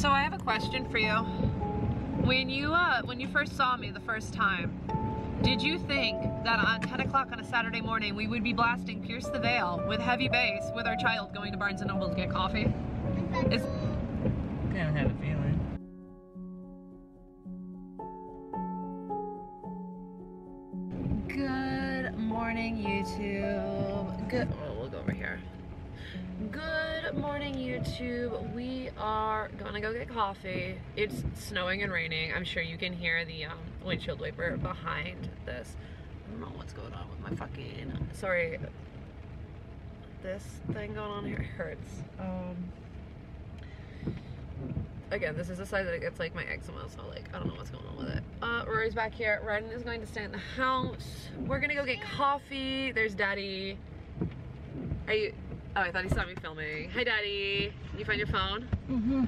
So I have a question for you. When you uh, when you first saw me the first time, did you think that on 10 o'clock on a Saturday morning we would be blasting Pierce the Veil with heavy bass with our child going to Barnes & Noble to get coffee? Is- Kind of had a feeling. Coffee. It's snowing and raining. I'm sure you can hear the um, windshield wiper behind this. I don't know what's going on with my fucking, sorry. This thing going on here hurts. Um, again, this is the side that it gets like my eczema, so like I don't know what's going on with it. Uh, Rory's back here. Ryden is going to stay in the house. We're gonna go get coffee. There's Daddy. Are you? Oh, I thought he saw me filming. Hi, Daddy. You find your phone? Mm-hmm.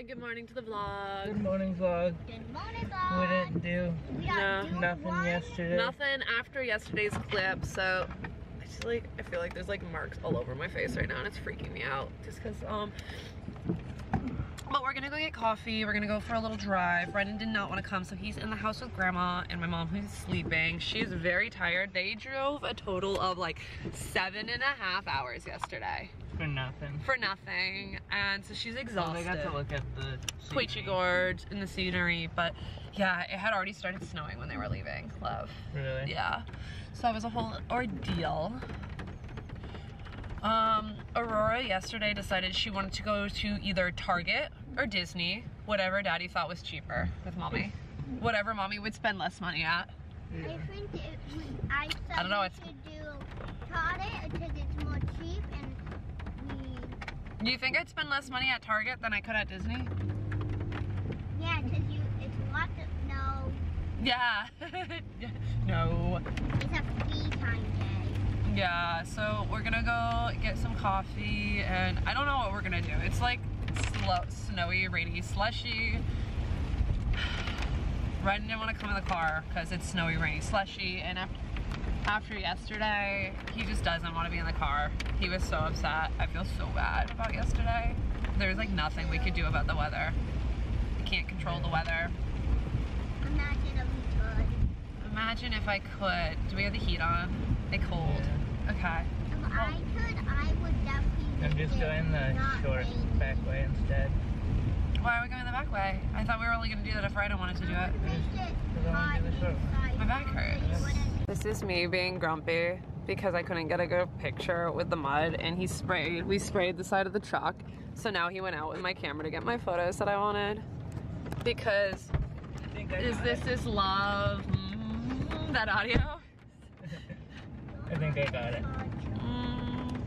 We said good morning to the vlog. Good morning, vlog. Good morning, vlog. We vlog. didn't do We No. nothing one. yesterday. Nothing after yesterday's clip, so I just like I feel like there's like marks all over my face right now, and it's freaking me out. Just because um. But we're gonna go get coffee. We're gonna go for a little drive. Brendan did not want to come, so he's in the house with grandma and my mom who's sleeping. She is very tired. They drove a total of like seven and a half hours yesterday For nothing. for nothing, and so she's Well, exhausted. they got to look at the Quechee. Gorge and the scenery, but yeah, it had already started snowing when they were leaving, love. Really? Yeah. So it was a whole ordeal. Um, Aurora yesterday decided she wanted to go to either Target or Disney, whatever daddy thought was cheaper with mommy. Whatever mommy would spend less money at. I think it, we, I said I don't know, we it's- should do Target because it's more cheap and we, Do you think I'd spend less money at Target than I could at Disney? yeah, because you, it's lots of, no, Yeah. no. it's a free time day. Yeah, so we're gonna go get some coffee and I don't know what we're gonna do. It's like slow, snowy, rainy, slushy. Red didn't want to come in the car because it's snowy, rainy, slushy, and after, after yesterday, he just doesn't want to be in the car. He was so upset. I feel so bad about yesterday. There's like nothing we could do about the weather. We can't control the weather. Imagine if we could. Imagine if I could. Do we have the heat on? It's cold. Okay. If I could, I would definitely I'm just make it going the short rainy. back way instead. Why are we going the back way? I thought we were only gonna do that if Ryder wanted to do I it. would make it Because I wanna do the short one. inside. My back hurts. This is me being grumpy because I couldn't get a good picture with the mud and he sprayed, we sprayed the side of the truck. So now he went out with my camera to get my photos that I wanted. Because I think I is got this it. is love? Mm, that audio? I think I got it. Mm,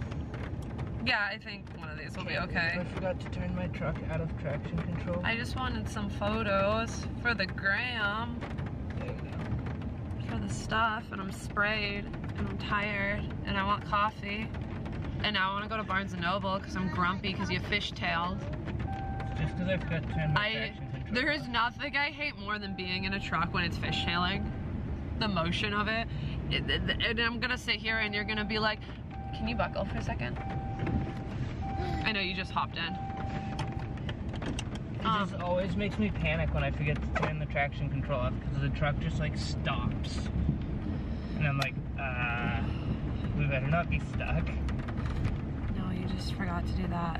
yeah, I think one of these will be okay. I forgot to turn my truck out of traction control. I just wanted some photos for the gram. There you go. for the stuff and I'm sprayed and I'm tired and I want coffee and now I want to go to Barnes & Noble because I'm grumpy because you fishtailed. Just because I forgot to turn my I there is nothing I hate more than being in a truck when it's fishtailing. The motion of it. It- it- And I'm gonna sit here and you're gonna be like, can you buckle for a second? I know you just hopped in. It Um, just always makes me panic when I forget to turn the traction control off because the truck just like stops. And I'm like, uh, we better not be stuck. No, you just forgot to do that.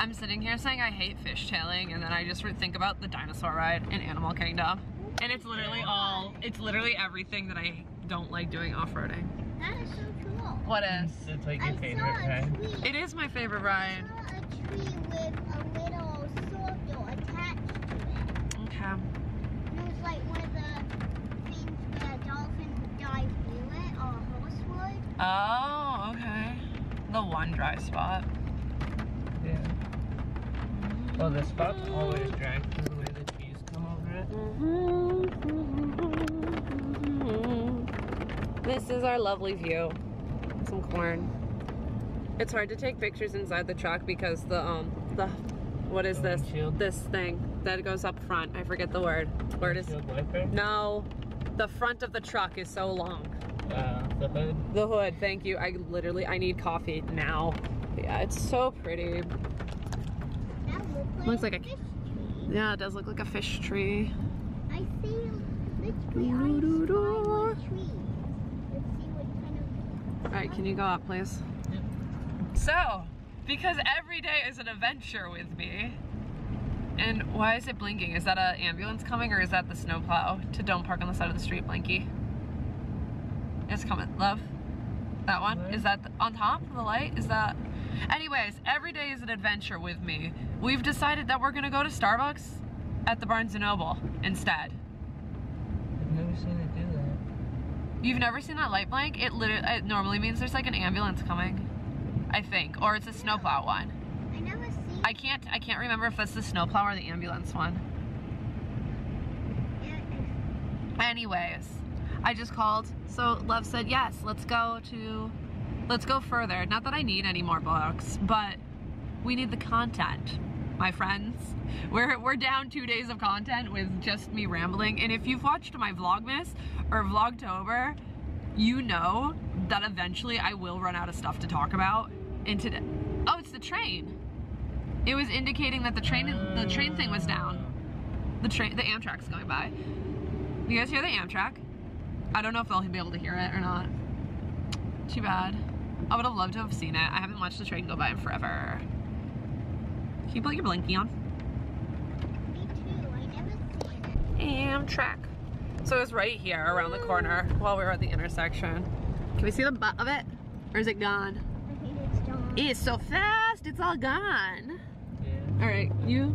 I'm sitting here saying I hate fishtailing, and then I just think about the dinosaur ride in Animal Kingdom. And it's literally all, it's literally everything that I don't like doing off-roading. That is so cool. What is? It's like I favorite ride. It is my favorite I ride. saw a tree with a little circle attached to it. Okay. And it was like one of the things where a dolphin would dive through it or a horse would. Oh, okay. The one dry spot. Yeah. Well, the spot's always dry because the way the trees come over it. This is our lovely view. Some corn. It's hard to take pictures inside the truck because the um the what is The this? windshield? This thing that goes up front. I forget the word. Word is no. The front of the truck is so long. Uh, the hood. The hood, thank you. I literally I need coffee now. Yeah, it's so pretty. That looked Looks like a- fish tree. Yeah, it does look like a fish tree. I see see what kind of. All right, can you go up, please? Yep. So, because every day is an adventure with me. And why is it blinking? Is that an ambulance coming or is that the snowplow to don't park on the side of the street, Blinky? It's coming, love. That one? Is that on top of the light? Is that? Anyways, every day is an adventure with me. We've decided that we're gonna go to Starbucks at the Barnes & Noble instead. I've never seen it do that. You've never seen that light blank? It literally, it normally means there's like an ambulance coming. I think, or it's a snowplow one. I never see. I can't, I can't remember if that's the snowplow or the ambulance one. it. Anyways, I just called. So Love said, yes, let's go to, let's go further. Not that I need any more books, but we need the content, my friends. We're, we're down two days of content with just me rambling. And if you've watched my Vlogmas or Vlogtober, you know that eventually I will run out of stuff to talk about. And today, oh, it's the train. It was indicating that the train, the train thing was down. The train, the Amtrak's going by. You guys hear the Amtrak? I don't know if they'll be able to hear it or not. Too bad. I would have loved to have seen it. I haven't watched the train go by in forever. Can you put your blinky on? Me too. I never see it. Amtrak. So it was right here around the corner while we were at the intersection. Can we see the butt of it? Or is it gone? I think it's Dawn. It's so fast, it's all gone. Yeah. All right, you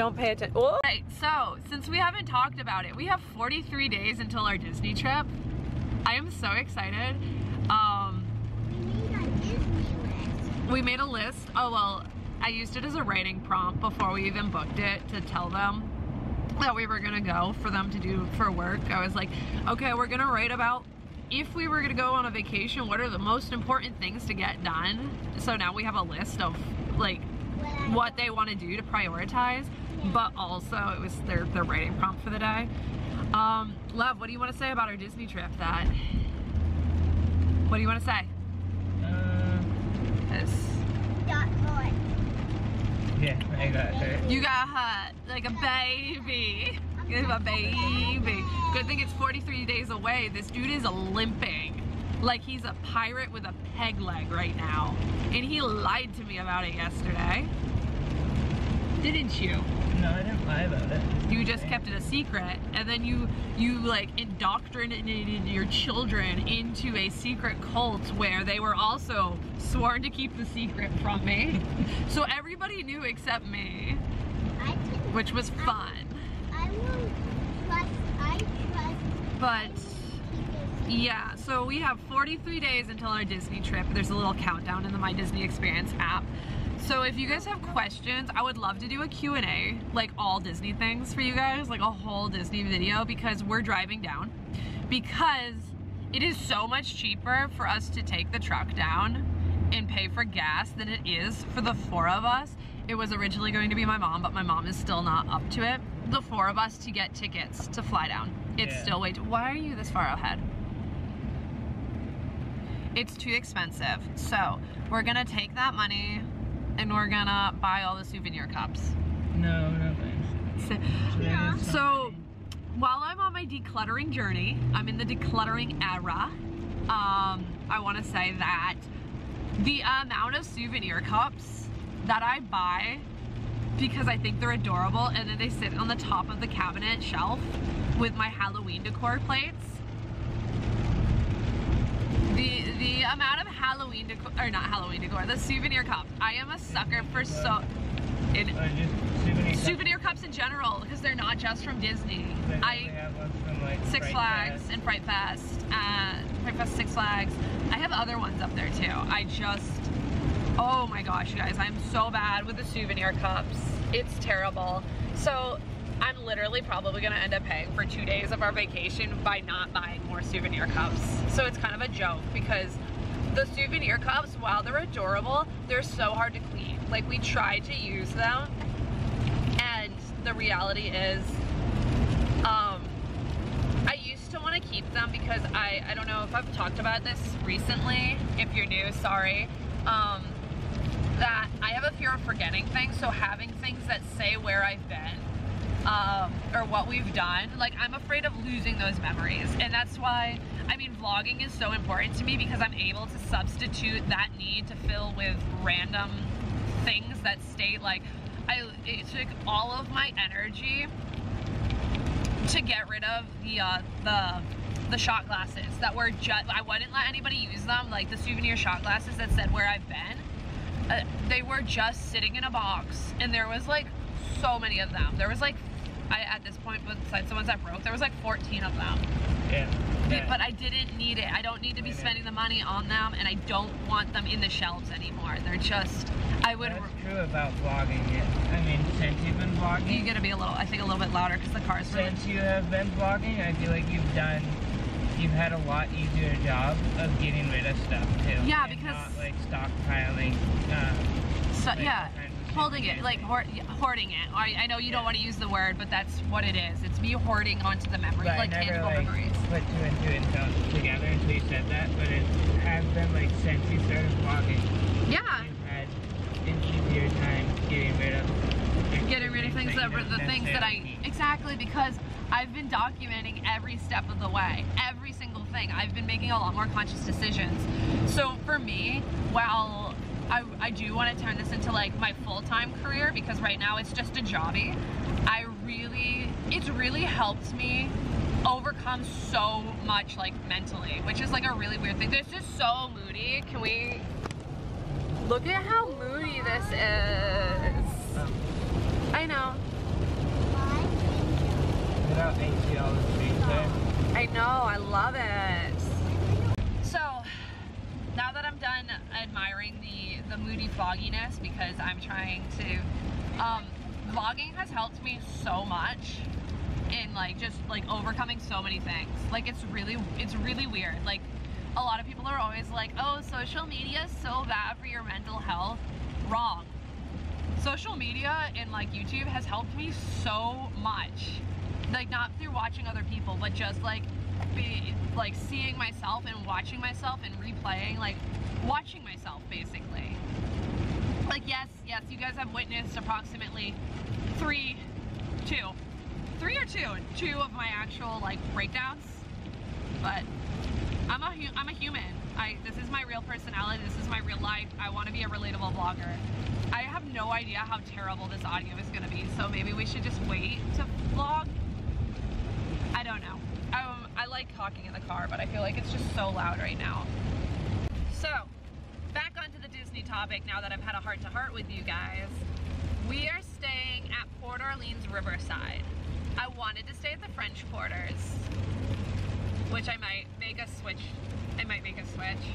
don't pay attention. All right, so since we haven't talked about it, we have 43 days until our Disney trip. I am so excited. Um, We made a list. we made a list. Oh well, I used it as a writing prompt before we even booked it to tell them that we were gonna go for them to do for work. I was like, okay, we're gonna write about if we were gonna go on a vacation, what are the most important things to get done? So now we have a list of like what they want to do to prioritize, but also it was their their writing prompt for the day. Um, Love, what do you want to say about our Disney trip? That what do you want to say? Uh, This got caught. yeah, I got her. you got hurt like a baby. You're a baby. Good thing it's 43 days away. This dude is limping. Like he's a pirate with a peg leg right now. And he lied to me about it yesterday. Didn't you? No, I didn't lie about it. you just kept it a secret and then you you like indoctrinated your children into a secret cult where they were also sworn to keep the secret from me so everybody knew except me I can. which was fun I will trust. I trust. but yeah so we have 43 days until our disney trip there's a little countdown in the my disney experience app so if you guys have questions i would love to do a q&a like all disney things for you guys like a whole disney video because we're driving down. Because it is so much cheaper for us to take the truck down and pay for gas than it is for the four of us. It was originally going to be my mom but my mom is still not up to it. The four of us to get tickets to fly down. It's Yeah. still way too why are you this far ahead? It's too expensive. So we're gonna take that money and we're gonna buy all the souvenir cups. No, no thanks. So, get so while I'm on my decluttering journey, I'm in the decluttering era. Um, I want to say that the amount of souvenir cups that I buy because I think they're adorable and then they sit on the top of the cabinet shelf with my Halloween decor plates. The the amount of Halloween decor or not Halloween decor, the souvenir cup. I am a sucker for so in Or souvenir. cups. cups in general because they're not just from Disney. They I have from like Six Fright Flags Fest. and Fright Fest, uh, Fright Fest, Six Flags. I have other ones up there too. I just, oh my gosh, you guys, I'm so bad with the souvenir cups. It's terrible. So I'm literally probably gonna end up paying for two days of our vacation by not buying more souvenir cups. So it's kind of a joke because the souvenir cups, while they're adorable, they're so hard to clean. Like we try to use them and the reality is um, I used to want to keep them because I, I don't know if I've talked about this recently. If you're new, sorry. Um, that I have a fear of forgetting things. So having things that say where I've been um, or what we've done, like I'm afraid of losing those memories. And that's why, I mean, vlogging is so important to me because I'm able to substitute that need to fill with random things that state like, I, it took all of my energy to get rid of the, uh, the, the shot glasses that were just, I wouldn't let anybody use them, like the souvenir shot glasses that said where I've been. Uh, they were just sitting in a box and there was like so many of them. There was like, I, at this point, besides the ones I broke, there was like 14 of them. Yeah. yeah. But I didn't need it. I don't need to be spending the money on them and I don't want them in the shelves anymore. They're just, I would, That's true about vlogging. It. I mean, since you've been vlogging. you gotta be a little, I think a little bit louder because the car's really, since you have been vlogging, I feel like you've done, you've had a lot easier job of getting rid of stuff too. Yeah, because- not like stockpiling. Uh, so, like, yeah. All kinds of shit Holding it, like hoard, hoarding it. I, I know you don't want to use the word, but that's what it is. It's me hoarding onto the memories, But like I never tangible like memories. put two and two until together until you said that. But it has been like since you started vlogging, Yeah. you've had an easier time getting rid of getting rid of things that were the things that I need. exactly because I've been documenting every step of the way, every single thing. I've been making a lot more conscious decisions. So for me, while I, I do want to turn this into like my full-time career because right now it's just a jobby, I really it's really helped me overcome so much like mentally, which is like a really weird thing. This is so moody. Can we look at how moody this is? I know. without AC all the screen time. I know, I love it. Now that I'm done admiring the, the moody fogginess because I'm trying to, um, vlogging has helped me so much in like just like overcoming so many things. Like it's really, it's really weird. Like a lot of people are always like, oh, social media is so bad for your mental health. Wrong. Social media and like YouTube has helped me so much like not through watching other people but just like be like seeing myself and watching myself and replaying like watching myself basically. Like yes yes you guys have witnessed approximately three two three or two two of my actual like breakdowns but i'm a i'm a human. I this is my real personality this is my real life. I want to be a relatable vlogger. I have no idea how terrible this audio is going to be so maybe we should just wait to vlog I don't know. Um, I like talking in the car, but I feel like it's just so loud right now. So, back onto the Disney topic now that I've had a heart to heart with you guys. We are staying at Port Orleans Riverside. I wanted to stay at the French Quarters, which I might make a switch. I might make a switch,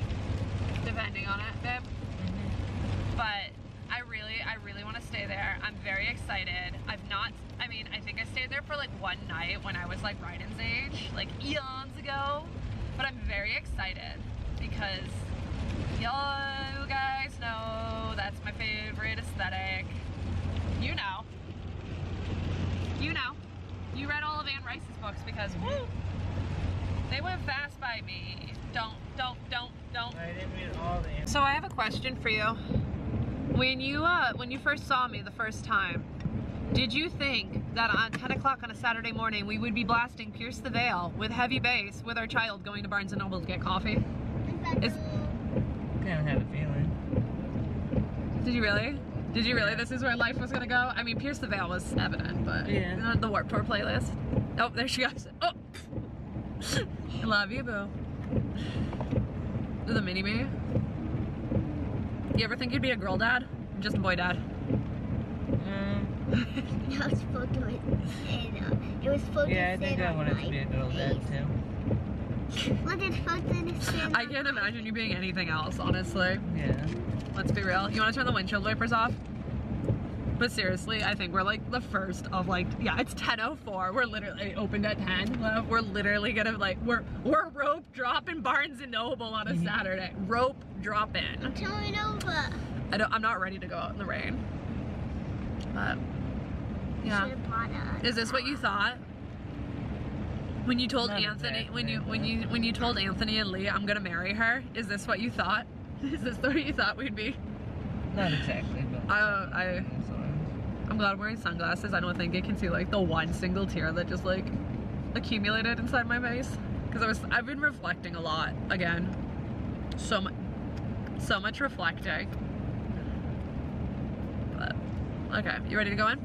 depending on it, babe. Mm-hmm. But I really, I really want to stay there. I'm very excited. I've not, I mean, I think I stayed there for like one night when I was like Ryden's age, like eons ago. But I'm very excited because y'all guys know that's my favorite aesthetic. You know. You know. You read all of Anne Rice's books because woo, they went fast by me. Don't, don't, don't, don't. I didn't read all the. So I have a question for you. When you uh when you first saw me the first time, did you think that on 10 o'clock on a Saturday morning we would be blasting Pierce the Veil with heavy bass with our child going to Barnes and Noble to get coffee? Is- Kind of had a feeling. Did you really? Did you really? This is where life was gonna go? I mean, Pierce the Veil was evident, but Yeah. the Warp Tour playlist. Oh, there she goes. Oh, I love you, boo. The mini me. You ever think you'd be a girl dad? Or Just a boy dad. Um, That was supposed to and, uh, it was supposed yeah, I to think sit I wanted to be a girl dad too. What is supposed to sit I can't imagine you being anything else, honestly. Yeah. Let's be real. You want to turn the windshield wipers off? But seriously, I think we're like the first of like, yeah, it's 10:04. We're literally opened at 10. Uh, We're literally gonna like, we're we're rope dropping Barnes and Noble on a Mhm. Saturday. Rope dropping. Turn over. I don't. I'm not ready to go out in the rain. But yeah, Should've bought a- is this what you thought? When you told Not Anthony, when you when you when you told Anthony and Lee, I'm gonna marry her. Is this what you thought? Is this what you thought we'd be? Not exactly, but. I- I- I'm glad I'm wearing sunglasses. I don't think it can see like the one single tear that just like accumulated inside my face. Because I was I've been reflecting a lot again. So much so much reflecting. But okay, you ready to go in?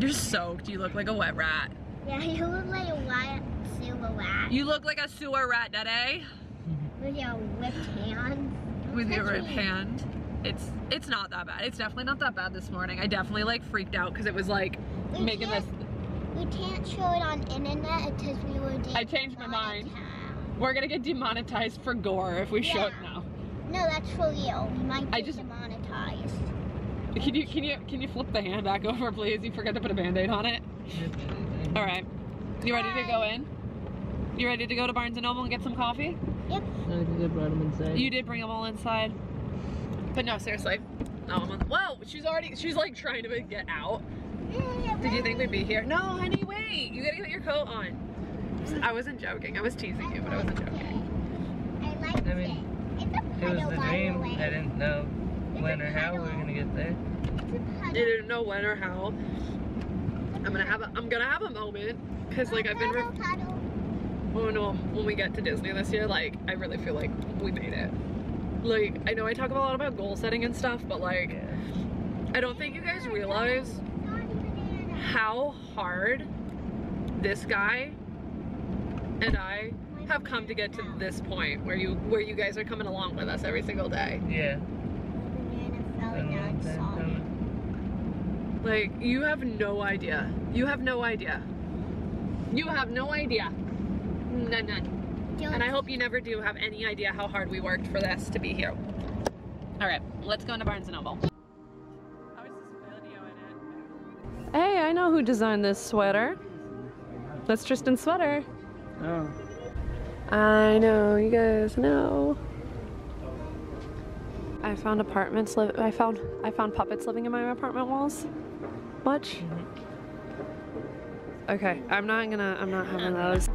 You're soaked. You look like a wet rat. Yeah, you look like a white silhouette You look like a sewer rat, Daddy. with your whipped hand. With your ripped hand. It's it's not that bad. It's definitely not that bad this morning. I definitely like freaked out because it was like We making this We can't show it on internet because we were. I changed my mind. We're gonna get demonetized for gore if we show it now. No, that's for real. We might I get just- demonetized. Can you can you can you flip the hand back over, please? You forgot to put a band-aid on it. All right. You ready to go in? You ready to go to Barnes and Noble and get some coffee? Yep. I think I brought him inside. You did bring them all inside. But no, seriously. No, I'm on. The, Whoa, she's already. She's like trying to get out. Did you think we'd be here? No, honey, wait. You gotta get your coat on. I wasn't joking. I was teasing you, but I wasn't joking. I mean, it. It's a It was the dream. I didn't know when or how we were gonna get there. It's a I puddle. didn't know when or how. I'm gonna have a. I'm gonna have a moment because like I've been. Re- puddle. um, when we get to Disney this year, like, I really feel like we made it. Like, I know I talk a lot about goal setting and stuff, but like, I don't think you guys realize how hard this guy and I have come to get to this point where you where you guys are coming along with us every single day. Yeah. Banana fell Been a long down, time sorry. coming. Like, you have no idea. You have no idea. You have no idea. None, none. Don't- And I hope you never do have any idea how hard we worked for this to be here. All right, let's go into Barnes & Noble. Hey, I know who designed this sweater. That's Tristan's sweater. Oh. I know, you guys know. I found apartments live I found I found puppets living in my apartment walls. Much? Okay, I'm not gonna I'm not having those.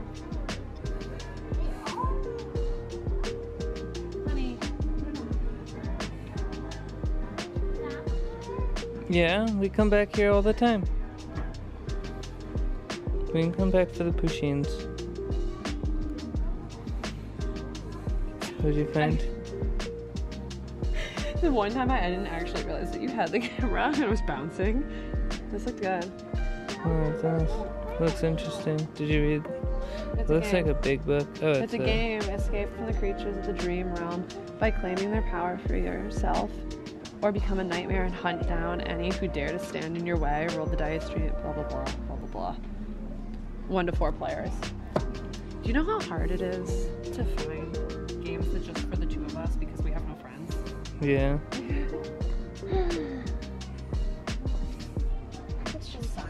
Yeah, we come back here all the time. We can come back for the Pusheens. What'd you find? The one time I didn't actually realize that you had the camera and it was bouncing. This looked good. Uh, oh, it does. Looks interesting. Did you read? It's It looks like a big book. Oh, It's a game. Escape from the creatures of the dream realm by claiming their power for yourself, or become a nightmare and hunt down any who dare to stand in your way. Roll the dice, treat blah blah blah blah blah blah. One to four players. Do you know how hard it is to find games that just for the two of us because we have no friends? Yeah. It's just sign.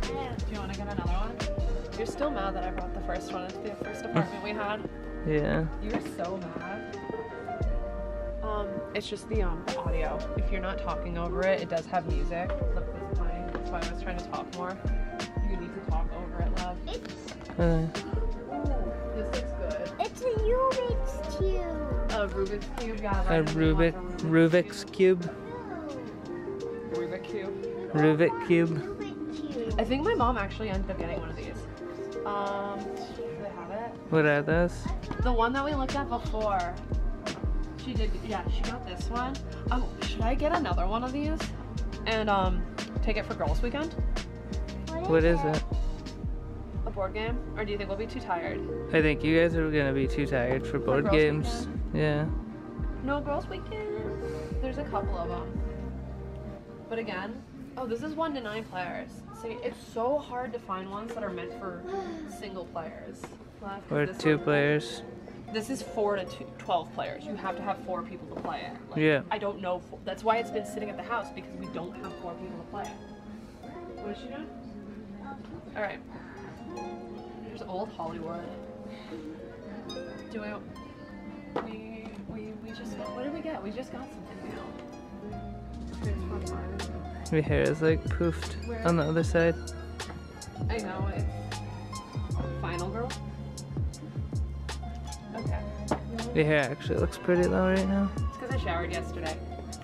Do you want to get another one? You're still mad that I brought the first one into the first apartment we had. Yeah. You were so mad. Um, it's just the um the audio. If you're not talking over it, it does have music. Look, this is playing. That's why I was trying to talk more. You need to talk over it, love. It's, Uh, This looks good. it's a Rubik's Cube. A Rubik's cube, yeah. a Rubik, a Rubik's cube, Rubik cube. Rubik cube. Rubik's Cube. I think my mom actually ended up getting one of these. Um, do they have it? What are those? The one that we looked at before. She did, yeah, she got this one. Um, should I get another one of these? And, um, take it for girls' weekend? What is it? A board game? Or do you think we'll be too tired? I think you guys are gonna be too tired for board girls' games. Yeah. No, girls' weekend. There's a couple of them. But again, oh, this is one to nine players. See, it's so hard to find ones that are meant for single players. Left, 'cause Or two one- players. This is four to two, 12 players. You have to have four people to play it. Like, Yeah. I don't know. fo- That's why it's been sitting at the house because we don't have four people to play it. What is she doing? All right. There's old Hollywood. Do we? We we we just. What did we get? We just got something new. Here's one more. My hair is like poofed on the other side. I know it's Final Girl. Okay. Your hair actually looks pretty though right now. It's because I showered yesterday.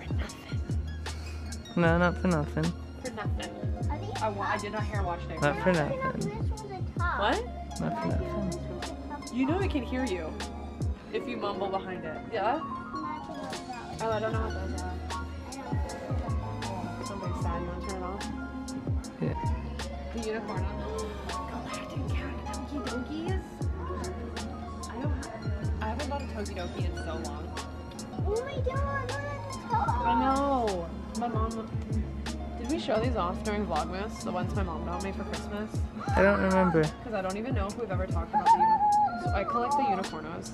For nothing. No, not for nothing. For nothing. I, wa- I did not hair wash today. Not for nothing. was a top. What? Not for nothing. was a top. You know I can hear you if you mumble behind it. Yeah? Oh, I don't know what those are. Somebody's sad. You want to turn it off? Yeah. The unicorn on Galactic cat Toki Dokis. I don't. I haven't bought a Tokidoki in so long. Oh my god, look at the top. I know. My mom. Did we show these off during Vlogmas? The ones my mom got me for Christmas? I don't remember. Because I don't even know if we've ever talked about the. So I collect the unicornos.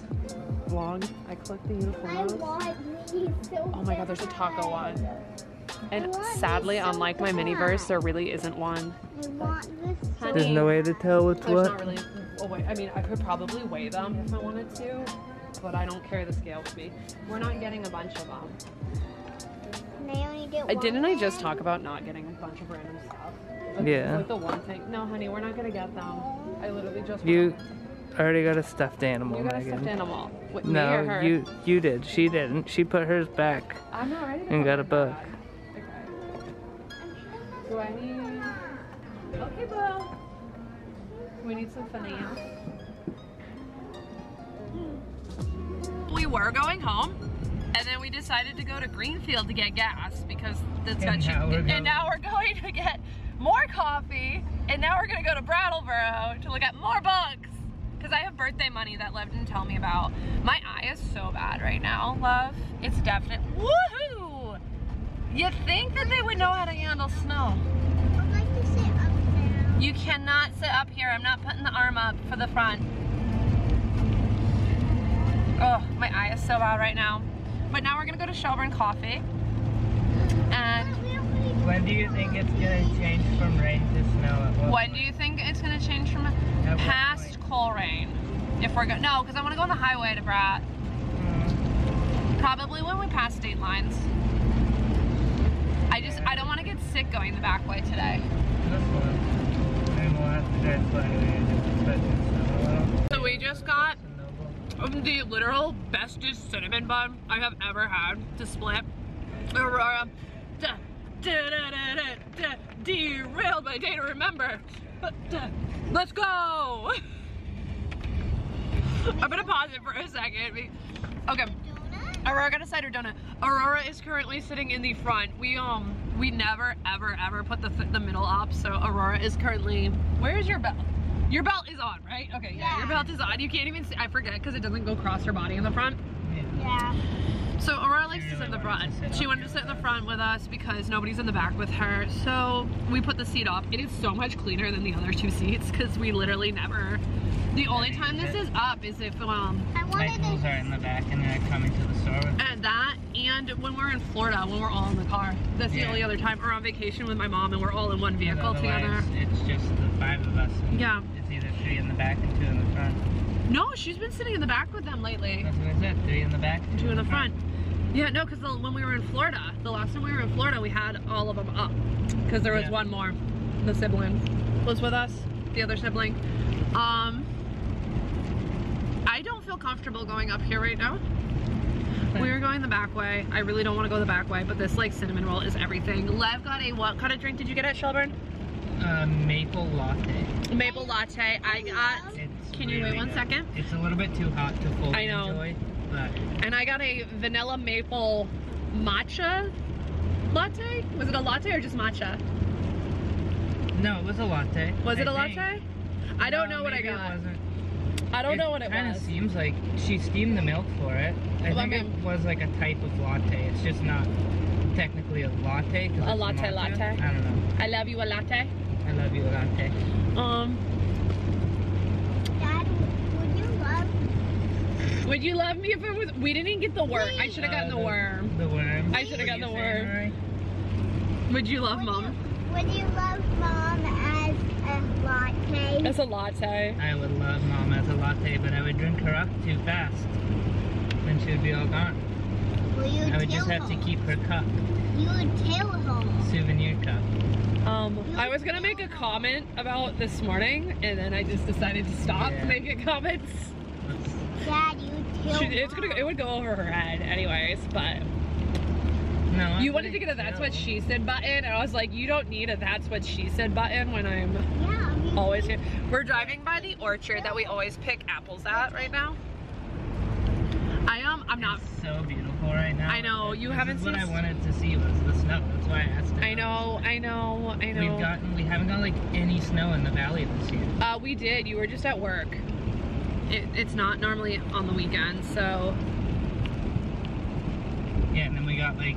Vlog. I collect the I want these so Oh my god, there's a taco one. And sadly, so unlike my bad. miniverse, there really isn't one. I want this Honey. There's no way to tell what's There's what. not really oh, a way. I mean, I could probably weigh them if I wanted to, but I don't carry the scale with me. We're not getting a bunch of them. They only get uh, I, didn't I just talk about not getting a bunch of random stuff? Like, Yeah. Like the one thing. No, honey, we're not gonna get them. I literally just. You already got a stuffed animal, You got a stuffed animal. With me or No, her? you you did. She didn't. She put hers back. I'm not ready And got a book. Okay. Do I need? Okay, Bo. We need some finance. We were going home, and then we decided to go to Greenfield to get gas because that's got And cheap. And now we're going to get more coffee, and now we're gonna go to Brattleboro to look at more books. Because I have birthday money that Lev didn't tell me about. My eye is so bad right now, love. It's definite. Woohoo! You'd think that they would know how to handle snow. I'd like to sit up there. You cannot sit up here. I'm not putting the arm up for the front. Oh, my eye is so bad right now. But now we're gonna go to Shelburne Coffee. And When do you think it's gonna change from rain to snow? At what when do you think it's gonna change from At past Coleraine? If we're go no, because I want to go on the highway to Brat. Mm, Probably when we pass state lines. I just I don't want to get sick going the back way today. this one. And we'll have to drive slightly and just put in snow a little. So we just got It's a noble. the literal bestest cinnamon bun I have ever had to split. Aurora. Da, da, da, da, da, da, derailed my day to remember. Da, Let's go! I'm gonna pause it for a second. We- Okay. Aurora got a cider donut. Aurora is currently sitting in the front. We um we never ever ever put the the middle up. So Aurora is currently. Where is your belt? Your belt is on, right? Okay, yeah. Your belt is on. You can't even see. I forget because it doesn't go across her body in the front. Yeah. So Aurora likes to sit in the front. wanted to sit She wanted to sit in the front with us because nobody's in the back with her. So we put the seat up. It is so much cleaner than the other two seats because we literally never. The only time this is up is if um I My wanted tools to. are in the back and they're coming to the store with And that, and when we're in Florida, when we're all in the car. That's the Yeah. only other time. Or on vacation with my mom and we're all in one vehicle together. It's just the five of us. Yeah. It's either three in the back and two in the front. No, she's been sitting in the back with them lately. That's what I said. Three in the back. Two in the front. Yeah, no, because when we were in Florida, the last time we were in Florida, we had all of them up. Because there was Yeah. one more. The sibling was with us, the other sibling. Um, I don't feel comfortable going up here right now. We were going the back way. I really don't want to go the back way, but this like cinnamon roll is everything. Lev got a what kind of drink did you get at Shelburne? Uh, maple latte. Maple latte. I got, It's Can you wait one second? It's a little bit too hot to fully I know. enjoy, but and I got a vanilla maple matcha latte. Was it a latte or just matcha? no, it was a latte. Was it a a latte? I don't know what I got. It wasn't. I don't know what it was. It kind of seems like she steamed the milk for it. I think I it was like a type of latte. It's just not technically a latte. A latte latte? I don't know. I love you a latte. I love you a latte. Um, Dad, would you love? Would you love me if it was? We didn't even get the worm. I should have gotten Uh, the worm. The worm. I should've gotten the you saying, worm. Would you love would mom? You, would you love mom as a latte? It's a latte. I would love mom as a latte, but I would drink her up too fast. Then she would be all gone. Will you I would just tell have to keep her cup, You would tell her. souvenir cup. Um, I was gonna make a comment about this morning, and then I just decided to stop Yeah. making comments. Dad, you He'll She, it's gonna. It would go over her head, anyways. But No. You wanted to get a "That's What. She Said" button, and I was like, you don't need a "That's What She Said" button when I'm Yeah, always here. We're driving by the orchard that we always pick apples at right now. I am. I'm not. It's so beautiful right now. I know, you This haven't is what I wanted to see was the snow. That's why I asked. if I know. I know. I know. We've gotten. We haven't got like any snow in the valley this year. Uh, we did. You were just at work. It, it's not normally on the weekend, so Yeah, and then we got like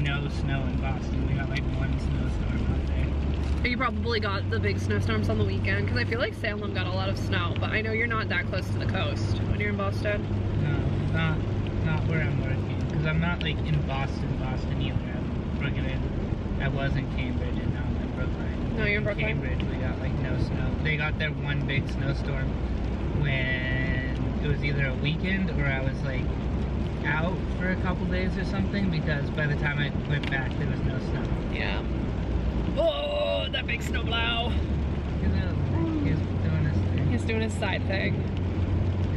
no snow in Boston. We got like one snowstorm out there. you probably got the big snowstorms on the weekend because I feel like Salem got a lot of snow, but I know you're not that close to the coast when you're in Boston. No, not not where I'm working. Because I'm not like in Boston, Boston either. I'm Brooklyn. I was in Cambridge and now I'm in Brooklyn. No, you're in Brookline? Cambridge, we got like no snow. They got their one big snowstorm when it was either a weekend or I was like out for a couple days or something because by the time I went back there was no snow. Yeah. Oh, that big snowplow. He's He's doing his thing. He's doing his side thing.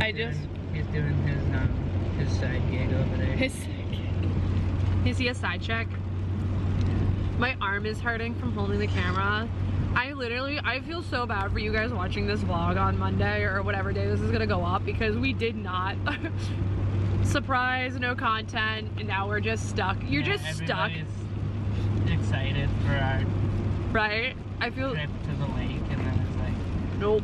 I Doing- just He's doing his um his side gig over there. his. gig. Is he a side check? My arm is hurting from holding the camera. I literally, I feel so bad for you guys watching this vlog on Monday or whatever day this is gonna go up because we did not. Surprise, no content, and now we're just stuck. You're Yeah, just stuck, excited for our right? I feel trip to the lake, and then it's like, Nope.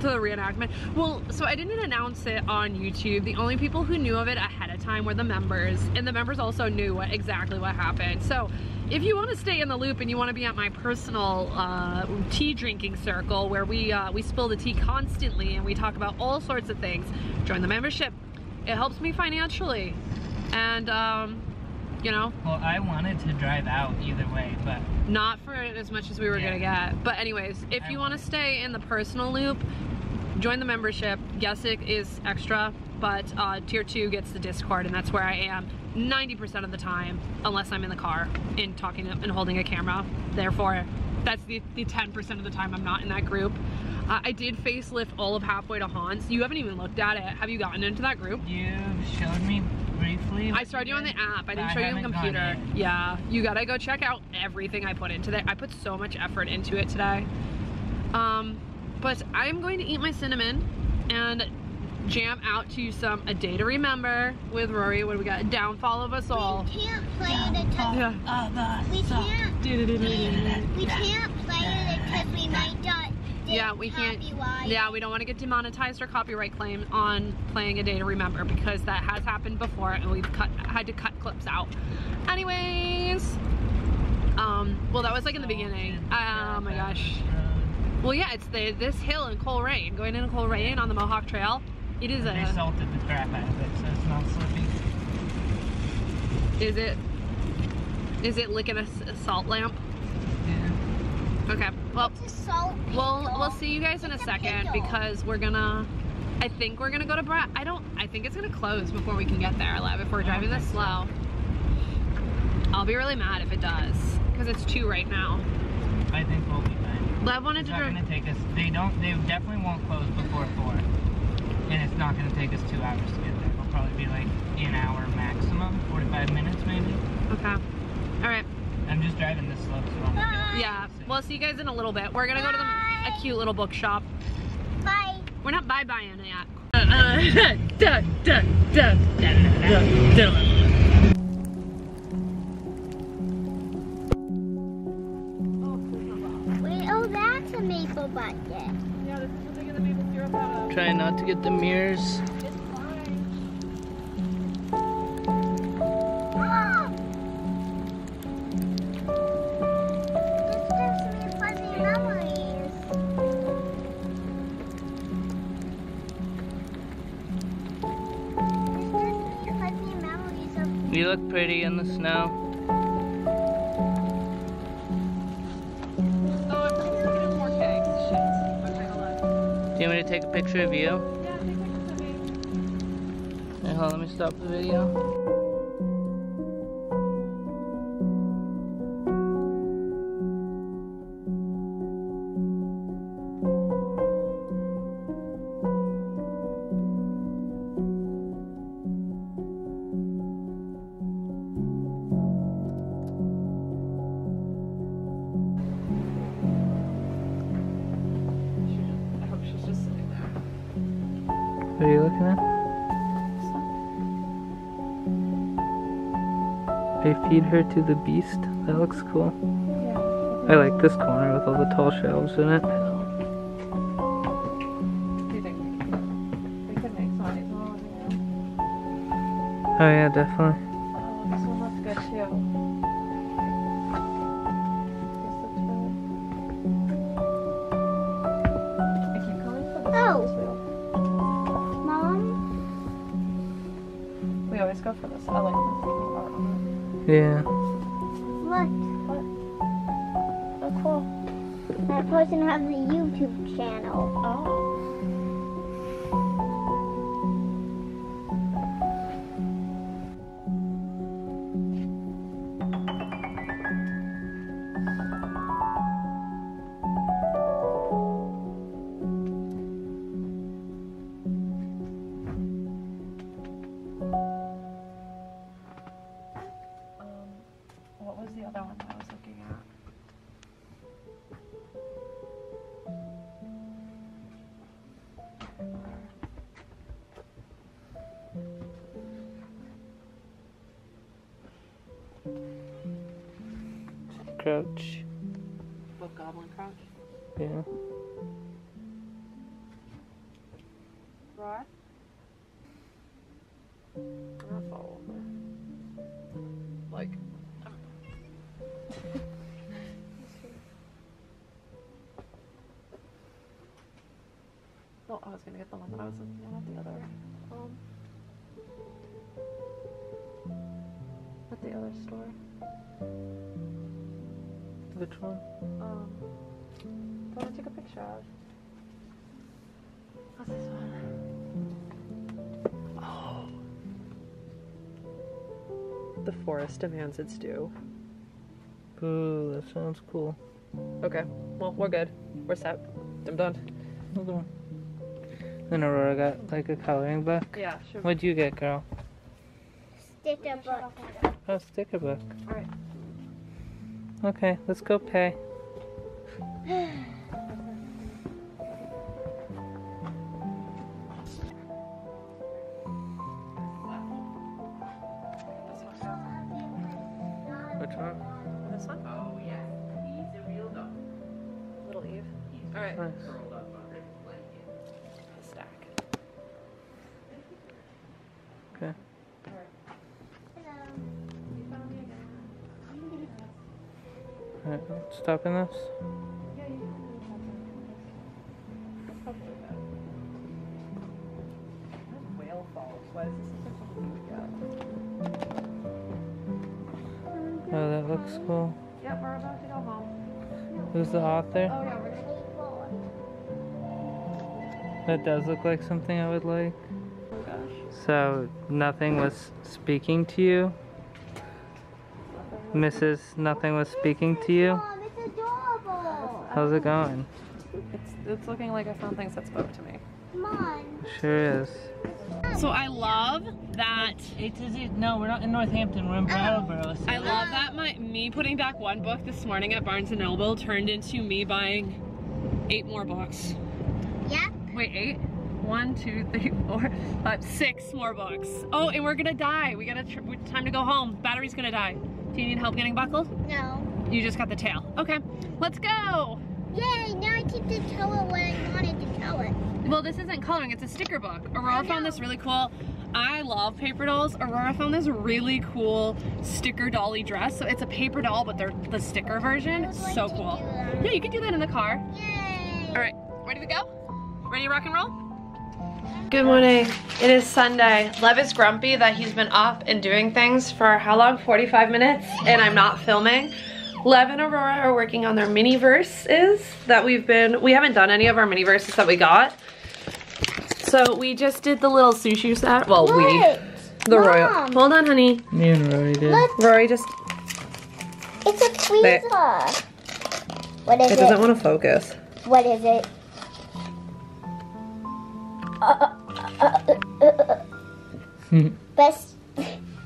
To the reenactment. Well, so I didn't announce it on YouTube. The only people who knew of it ahead of time were the members, and the members also knew what, exactly what happened. So, if you want to stay in the loop and you want to be at my personal uh, tea drinking circle where we uh, we spill the tea constantly and we talk about all sorts of things, join the membership. It helps me financially, and um, you know, well, I wanted to drive out either way, but not for as much as we were gonna get. But anyways, if I you want to stay in the personal loop, join the membership. Yes, it is extra, but uh, tier two gets the Discord, and that's where I am 90% of the time, unless I'm in the car and talking and holding a camera. Therefore, that's the, the 10% of the time I'm not in that group. Uh, I did facelift all of halfway to Hans. You haven't even looked at it. Have you gotten into that group? you showed me briefly. I started you on the app. I didn't show you on the computer. Yeah, you gotta go check out everything I put into that. I put so much effort into it today. Um, but I'm going to eat my cinnamon and jam out to some A Day to Remember with Rory. What do we got? Downfall of Us All. we can't play it because Yeah. we can't. Do-do-do-do-do-do. We can't play it because we might not. get Yeah, we can't- Yeah, we don't want to get demonetized or copyright claim on playing A Day to Remember because that has happened before and we've cut had to cut clips out. Anyways, um, well that was like in the beginning. Oh my gosh. Well, yeah, it's the this hill in Coleraine, going into Coleraine on the Mohawk Trail. It is They a. salted the crap out of it, so it's not slippy. Is it? Is it licking a salt lamp? Yeah. Okay. Well, It's a salt we'll we'll see you guys in a It's a second pickle. because we're gonna. I think we're gonna go to Brad. I don't. I think it's gonna close before we can get there, Lev. If we're I driving this so. slow, I'll be really mad if it does because it's two right now. I think we'll be fine. Lev wanted It's to not drive. gonna take us. They don't. They definitely won't close before four, and it's not gonna take us two hours to get there. It'll probably be like an hour maximum, forty-five minutes maybe. Okay. All right. I'm just driving this slow, so Bye. Yeah. We'll see you guys in a little bit. We're gonna go to the, a cute little bookshop. Bye. We're not bye buying it yet. Uh, da, maple bucket. Yeah, this is the bigger the maple syrup out of. Um, Trying not to get the mirrors. It's fine. This gives me fuzzy memories. This gives me fuzzy memories of You look pretty in the snow. Picture of you? Hold on, let me stop the video. Her to the beast. That looks cool. Yeah. I like this corner with all the tall shelves in it. I know. Do you think we could make signs on Oh yeah, definitely. Crouch. What Goblin Crouch? Yeah. Rod? I'm gonna fall over. Like, No, I was gonna get the one that I was looking at, not the other. Picture of. What's this one? Oh. The forest demands its due. Ooh, that sounds cool. Okay, well, we're good. We're set. I'm done. Another one. Then Aurora got like a coloring book. Yeah, sure. What'd you get, girl? Sticker book. Oh, sticker book. Alright. Okay, let's go pay. Alright. Nice. Curled up under his blanket. Stack. Okay. You found me again. Alright, stop in this. Yeah, you can That's probably whale falls. Why this such a huge Oh, that looks cool. Yep, we're about to go home. Who's the author? Oh yeah, we're gonna That does look like something I would like. Oh gosh. So, nothing was speaking to you? Mrs. Nothing was speaking to you? Mom, it's adorable. How's it going? It's it's looking like I found things that spoke to me. Come on. Sure is. So I love that It's no, we're not in Northampton. We're in Brattleboro. I love that my me putting back one book this morning at Barnes and Noble turned into me buying eight more books. Wait, eight? One, two, three, four, five, six more books. Oh, and we're gonna die. We gotta time to go home. Battery's gonna die. Do you need help getting buckled? No. You just got the tail. Okay, let's go. Yay, now I get to tell it what I wanted to tell it. Well, this isn't coloring, it's a sticker book. Aurora found this really cool. I love paper dolls. Aurora found this really cool sticker dolly dress. So it's a paper doll, but they're the sticker version. Like So cool. Yeah, you can do that in the car. Yay. All right, ready to go? Ready to rock and roll? Good morning. It is Sunday. Lev is grumpy that he's been up and doing things for how long? 45 minutes, and I'm not filming. Lev and Aurora are working on their Miniverses that we've been, we haven't done any of our Miniverses that we got. So we just did the little sushi set. Well, we, Look. the royal. Hold on, honey. Me and Rory did. Look, Rory just, it's a tweezer. What is it it? doesn't want to focus. What is it? Best.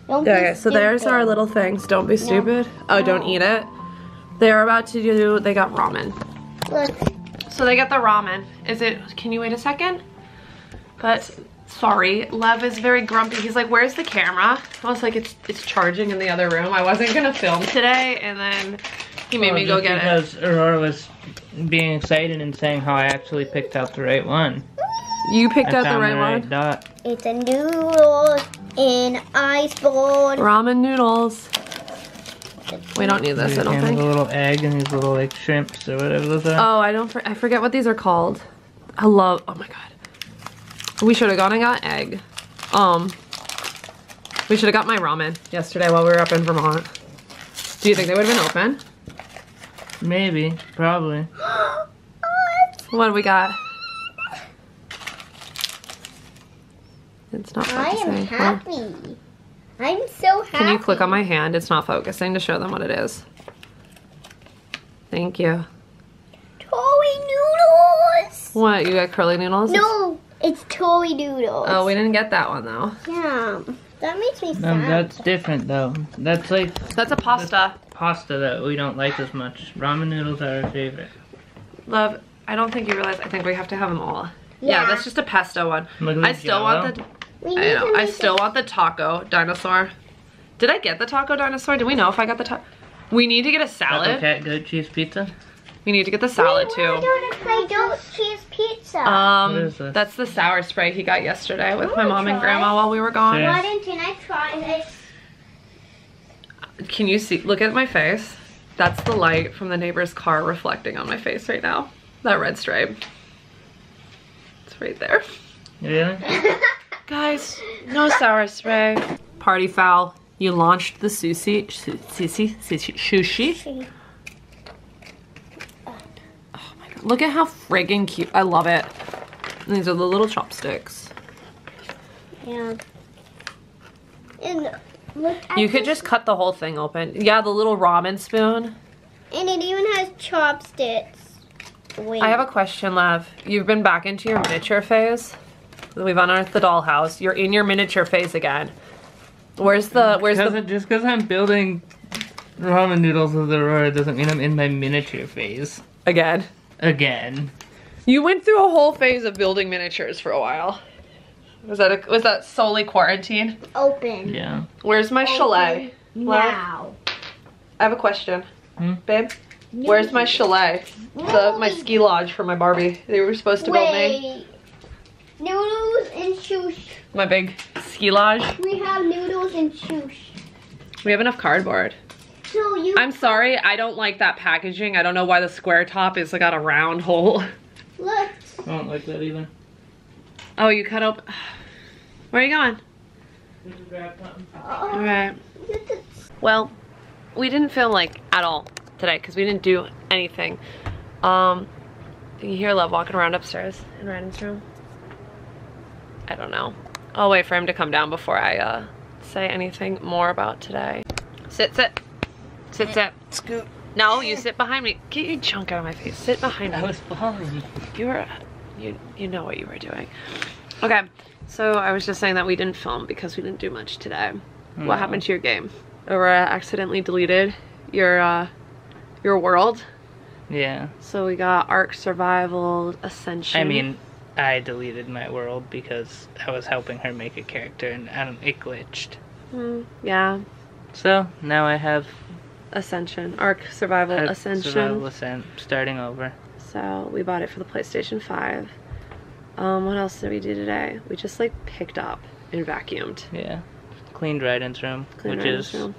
Don't be Okay, so there's our little things. Don't be stupid. Oh, don't eat it. They're about to do, they got ramen. Look, So they get the ramen. Is it, can you wait a second? But Sorry, Lev is very grumpy. He's like, where's the camera? I was like, it's it's charging in the other room. I wasn't gonna film today, and then he made Well, me go just get it. because Aurora was being excited and saying how I actually picked out the right one. You picked I out the found right one. dot. It's a noodle in ice bowl. Ramen noodles. We don't need this, I don't and think. a little egg and these little like shrimps or whatever those are. Oh, I don't. For, I forget what these are called. I love. Oh my god. We should have gone and got egg. Um. We should have got my ramen yesterday while we were up in Vermont. Do you think they would have been open? Maybe, probably. What do we got? It's not I am focusing. Well, happy. I'm so happy. Can you click on my hand? It's not focusing to show them what it is. Thank you. Toy noodles? What? You got curly noodles? No, it's toy noodles. Oh, we didn't get that one though. Yeah, that makes me No, sad. that's different though. That's like That's a pasta. pasta that we don't like as much. Ramen noodles are our favorite. Love, I don't think you realize. I think we have to have them all. Yeah, Yeah. that's just a pesto one. I still Jell-O. want the. We I know. I make still want the taco dinosaur. Did I get the taco dinosaur? Do we know if I got the taco? We need to get a salad. Taco salad. Cat goat cheese pizza. We need to get the salad Wait, too. We're doing a play goat cheese pizza. Um, What is this? that's the sour spray he got yesterday with my wanna mom and try. grandma while we were gone. Sure. Why didn't I try this? Can you see? Look at my face. That's the light from the neighbor's car reflecting on my face right now. That red stripe. It's right there. Really? Guys, no sour spray. Party foul. You launched the sushi, sushi, sushi, sushi. Oh my god! Look at how friggin' cute. I love it. And these are the little chopsticks. yeah. And look at You could this- just cut the whole thing open. Yeah, the little ramen spoon. And it even has chopsticks. Wait. I have a question, Lev. You've been back into your miniature phase. We've unearthed the dollhouse. You're in your miniature phase again. Where's the? Where's Cause the? it- just because I'm building ramen noodles of the Aurora doesn't mean I'm in my miniature phase Again. again. You went through a whole phase of building miniatures for a while. Was that a, was that solely quarantine? open. Yeah. Where's my chalet? Now. I have a question, Hmm? babe. Where's my chalet? The my ski lodge for my Barbie. They were supposed to build me Wait. Noodles and shush. my big ski lodge. We have noodles and shush. We have enough cardboard. So you. I'm sorry, I don't like that packaging. I don't know why the square top is got a round hole. Look. I don't like that either. Oh, you cut open. Where are you going? Oh, All right. Well, we didn't film like at all today because we didn't do anything. Um, you hear Love walking around upstairs in Ryan's room. I don't know. I'll wait for him to come down before I uh, say anything more about today. Sit, sit, sit, sit. Scoot. No, you sit behind me. Get your junk out of my face. Sit behind me. I was falling. You were, you, you know what you were doing. Okay, so I was just saying that we didn't film because we didn't do much today. No. What happened to your game? Aurora accidentally deleted your, uh, your world. Yeah. So we got Ark Survival Ascension. I mean, I deleted my world because I was helping her make a character and I don't, it glitched. Hmm, yeah, So now I have Ascension. Ark Survival Ascension. survival ascent starting over. So we bought it for the PlayStation 5. Um, what else did we do today? We just like picked up and vacuumed. Yeah. Cleaned Ryden's room, Cleaned which Ryan's is room.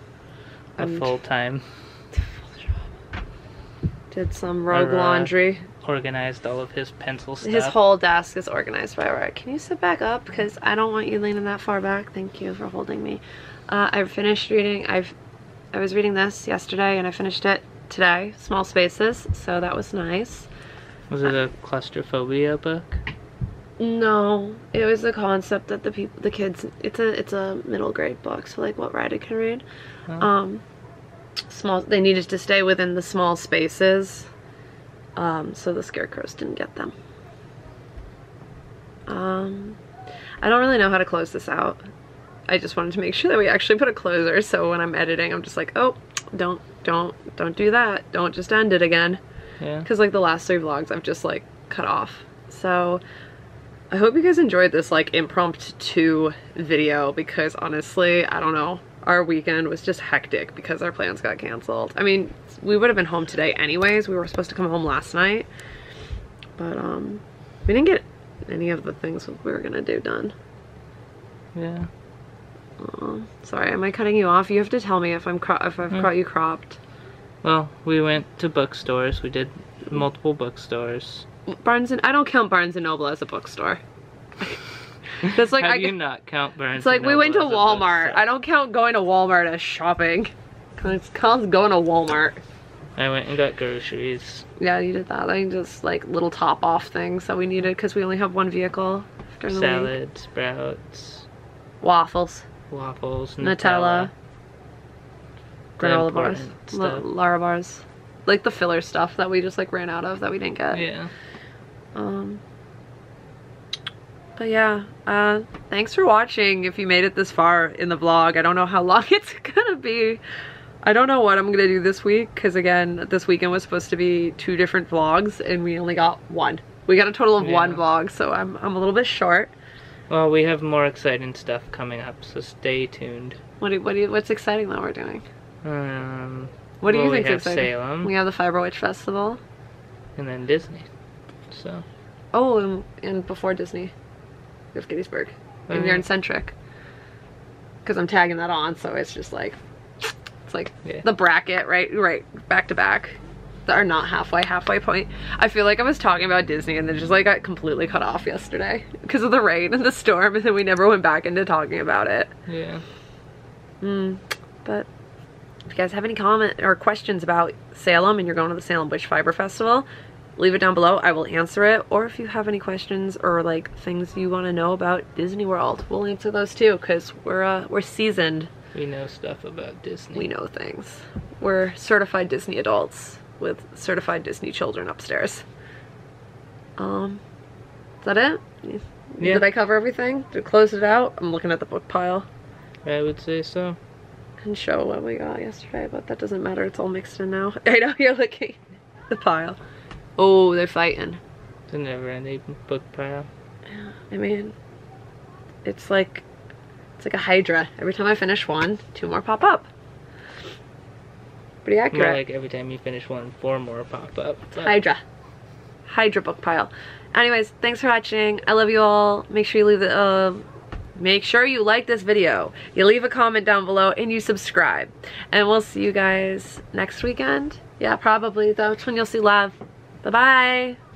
a full time. Did some rogue laundry. Organized all of his pencil stuff. His whole desk is organized by Aurora. Can you sit back up? Because I don't want you leaning that far back. Thank you for holding me. Uh, I've finished reading. I've I was reading this yesterday and I finished it today. Small spaces. So that was nice. Was it a claustrophobia book? No, it was the concept that the people, the kids. It's a it's a middle grade book. So like what Ryder can read. Oh. Um, small. They needed to stay within the small spaces. Um, so the scarecrows didn't get them. Um, I don't really know how to close this out. I just wanted to make sure that we actually put a closer. So when I'm editing, I'm just like, oh, don't, don't, don't do that. Don't just end it again. Yeah. Because like the last three vlogs, I've just like cut off. So I hope you guys enjoyed this like impromptu video because honestly, I don't know. Our weekend was just hectic because our plans got canceled. I mean, we would have been home today anyways. We were supposed to come home last night. But um we didn't get any of the things we were gonna do done. Yeah. Aw, sorry, am I cutting you off? You have to tell me if I'm cro- if I've Hmm. caught you cropped. Well, we went to bookstores. We did multiple bookstores. Barnes and I don't count Barnes and Noble as a bookstore. That's like How I do you not count Barnes? It's like we went to Noble as a Walmart. I don't count going to Walmart as shopping. It counts going to Walmart. I went and got groceries. Yeah, you did that. I just like little top off things that we needed because we only have one vehicle during the week. Salad, sprouts, Waffles, waffles, Nutella, Nutella. granola bars, stuff. Lara bars, like the filler stuff that we just like ran out of that we didn't get. Yeah. Um. But yeah, uh, thanks for watching. If you made it this far in the vlog, I don't know how long it's gonna be. I don't know what I'm gonna do this week because again, this weekend was supposed to be two different vlogs and we only got one. We got a total of one vlog, so I'm I'm a little bit short. Well, we have more exciting stuff coming up, so stay tuned. What do, what do you, what's exciting that we're doing? Um, What do well, you we think's have exciting? Salem We have the Fiber Witch Festival. and then Disney. So Oh, and, and before Disney, have Gettysburg. And Oh, you're in Centric. Because I'm tagging that on, so it's just like, it's like Yeah. the bracket, right? Right, back to back. That are not halfway, halfway point. I feel like I was talking about Disney and then just like got completely cut off yesterday because of the rain and the storm, and then we never went back into talking about it. yeah. Mm, but if you guys have any comment or questions about Salem and you're going to the Salem Bush Fiber Festival, leave it down below. I will answer it. Or if you have any questions or like things you want to know about Disney World, we'll answer those too because we're uh, we're seasoned. We know stuff about Disney. We know things. We're certified Disney adults with certified Disney children upstairs. Um, is that it? Yeah. Did I cover everything? Did I close it out? I'm looking at the book pile I would say so. and show what we got yesterday, but that doesn't matter. It's all mixed in now. I know you're looking at the pile. Oh, they're fighting. It's a never-ending book pile. I mean, it's like it's like a hydra. Every time I finish one, two more pop up. Pretty More accurate. like every time you finish one, four more pop up. But Hydra. Hydra book pile. Anyways, thanks for watching. I love you all. Make sure you leave the uh, make sure you like this video. You leave a comment down below and you subscribe. And we'll see you guys next weekend. Yeah, probably. That's when you'll see love. Bye bye.